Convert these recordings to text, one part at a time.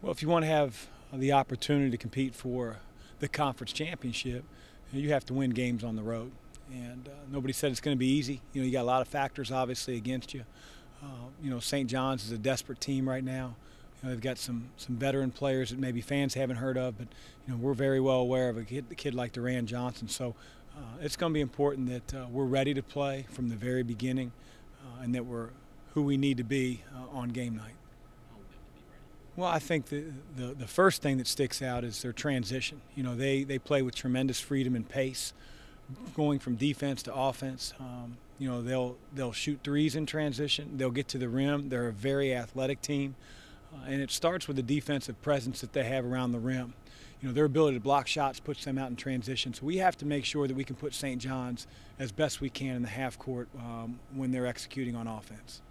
Well, if you want to have the opportunity to compete for the conference championship, you have to win games on the road. And uh, nobody said it's going to be easy. You know, you got a lot of factors obviously against you. Uh, you know, St. John's is a desperate team right now. You know, they've got some some veteran players that maybe fans haven't heard of, but you know we're very well aware of a kid, a kid like Durand Johnson. So uh, it's going to be important that uh, we're ready to play from the very beginning, uh, and that we're who we need to be uh, on game night. Well, I think the, the, the first thing that sticks out is their transition. You know, they, they play with tremendous freedom and pace, going from defense to offense. Um, you know, they'll they'll shoot threes in transition. They'll get to the rim. They're a very athletic team, uh, and it starts with the defensive presence that they have around the rim. You know, their ability to block shots puts them out in transition. So we have to make sure that we can put St. John's as best we can in the half court um, when they're executing on offense.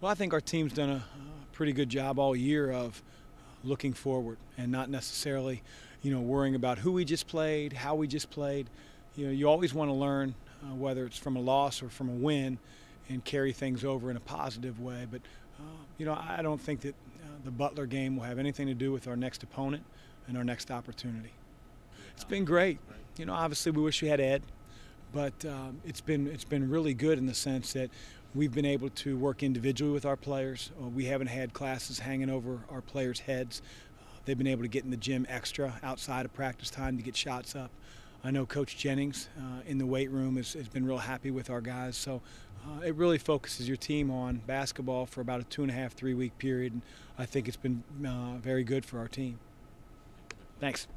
Well, I think our team's done a pretty good job all year of looking forward and not necessarily, you know, worrying about who we just played, how we just played. You know, you always want to learn uh, whether it's from a loss or from a win and carry things over in a positive way. But, uh, you know, I don't think that uh, the Butler game will have anything to do with our next opponent and our next opportunity. It's been great. You know, obviously we wish we had Ed, but um, it's been it's been really good in the sense that We've been able to work individually with our players. Uh, we haven't had classes hanging over our players' heads. Uh, they've been able to get in the gym extra outside of practice time to get shots up. I know Coach Jennings uh, in the weight room has, has, been real happy with our guys. So uh, it really focuses your team on basketball for about a two and a half, three week period. And I think it's been uh, very good for our team. Thanks.